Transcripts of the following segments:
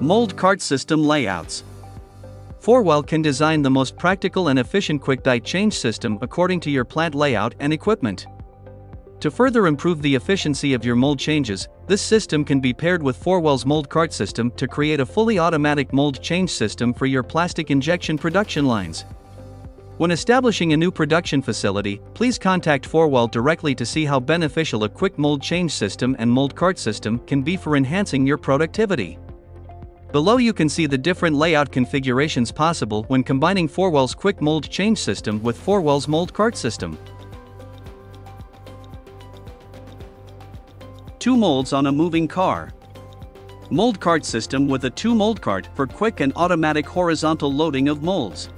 Mold cart system layouts. Forwell can design the most practical and efficient quick die change system according to your plant layout and equipment. To further improve the efficiency of your mold changes, this system can be paired with Forwell's mold cart system to create a fully automatic mold change system for your plastic injection production lines. When establishing a new production facility, please contact Forwell directly to see how beneficial a quick mold change system and mold cart system can be for enhancing your productivity. Below you can see the different layout configurations possible when combining Forwell's quick mold change system with Forwell's mold cart system. Two molds on a moving car. Mold cart system with a two mold cart for quick and automatic horizontal loading of molds.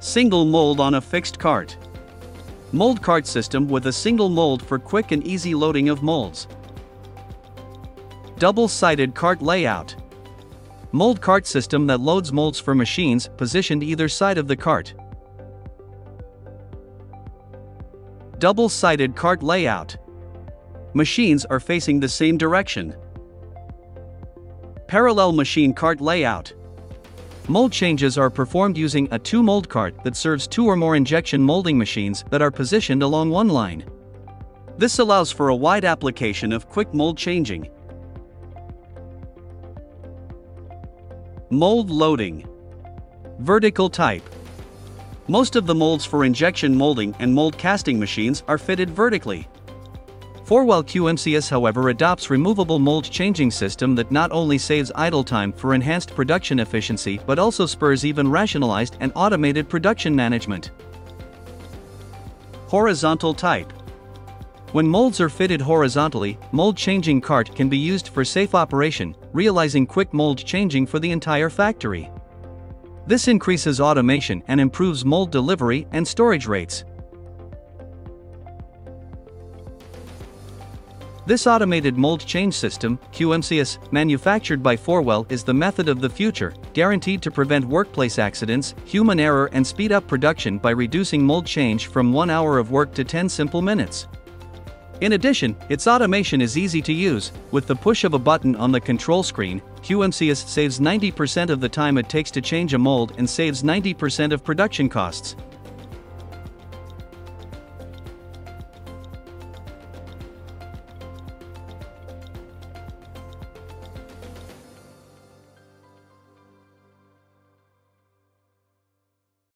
Single mold on a fixed cart. Mold cart system with a single mold for quick and easy loading of molds. Double-sided cart layout. Mold cart system that loads molds for machines positioned either side of the cart. Double-sided cart layout. Machines are facing the same direction. Parallel machine cart layout. Mold changes are performed using a two mold cart that serves two or more injection molding machines that are positioned along one line. This allows for a wide application of quick mold changing. Mold loading. Vertical type. Most of the molds for injection molding and mold casting machines are fitted vertically. Forwell QMCS however adopts removable mold changing system that not only saves idle time for enhanced production efficiency but also spurs even rationalized and automated production management. Horizontal type. When molds are fitted horizontally, mold changing cart can be used for safe operation, realizing quick mold changing for the entire factory. This increases automation and improves mold delivery and storage rates. This automated mold change system, QMCS, manufactured by Forwell is the method of the future, guaranteed to prevent workplace accidents, human error and speed up production by reducing mold change from 1 hour of work to 10 simple minutes. In addition, its automation is easy to use, with the push of a button on the control screen, QMCS saves 90% of the time it takes to change a mold and saves 90% of production costs.